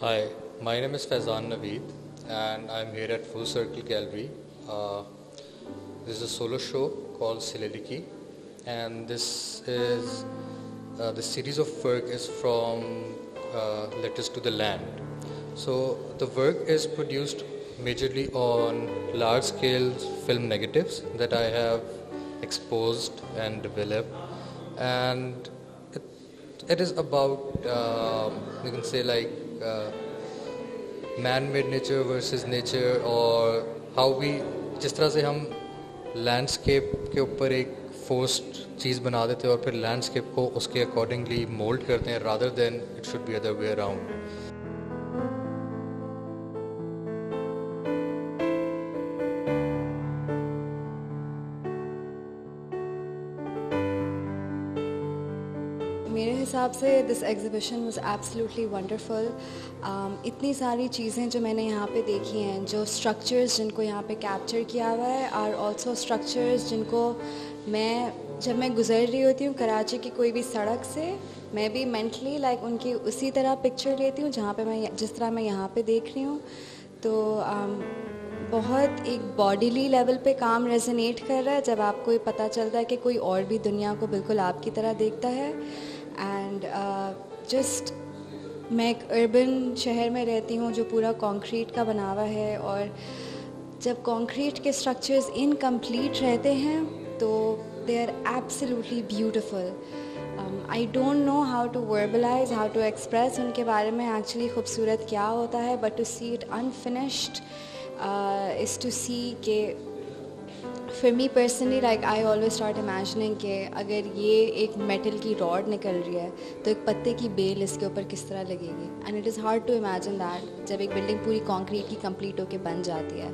Hi, my name is Faizan Naveed and I'm here at Full Circle Gallery. Uh, this is a solo show called Sililiki and this is uh, the series of work is from uh, Letters to the Land. So the work is produced majorly on large scale film negatives that I have exposed and developed and it, it is about um, you can say like man made nature versus nature और how we जिस तरह से हम landscape के ऊपर एक forced चीज़ बना देते हैं और फिर लैंडस्केप को उसके अकॉर्डिंगली मोल्ड करते हैं rather than it should be other way around मेरे हिसाब से this exhibition was absolutely wonderful इतनी सारी चीज़ें जो मैंने यहाँ पे देखी हैं जो स्ट्रक्चर्स जिनको यहाँ पे कैप्चर किया हुआ है और ऑल्सो स्ट्रक्चर्स जिनको मैं जब मैं गुजर रही होती हूँ कराची की कोई भी सड़क से मैं भी मेंटली लाइक like, उनकी उसी तरह पिक्चर लेती हूँ जहाँ पे मैं जिस तरह मैं यहाँ पे देख रही हूँ। तो um, बहुत एक बॉडीली लेवल पे काम रेजोनेट कर रहा है जब आपको ये पता चलता है कि कोई और भी दुनिया को बिल्कुल आपकी तरह देखता है। एंड जस्ट uh, मैं एक अर्बन शहर में रहती हूँ जो पूरा कंक्रीट का बना हुआ है और जब कंक्रीट के स्ट्रक्चर्स इनकम्प्लीट रहते हैं तो they are absolutely beautiful I don't know how to verbalise how to express उनके बारे में एक्चुअली खूबसूरत क्या होता है but to see it unfinished is to see के for me personally like I always start imagining के अगर ये एक मेटल की रॉड निकल रही है तो एक पत्ते की बेल इसके ऊपर किस तरह लगेगी? And it is hard to imagine that जब एक बिल्डिंग पूरी कॉन्क्रीट की कंप्लीट होकर बन जाती है।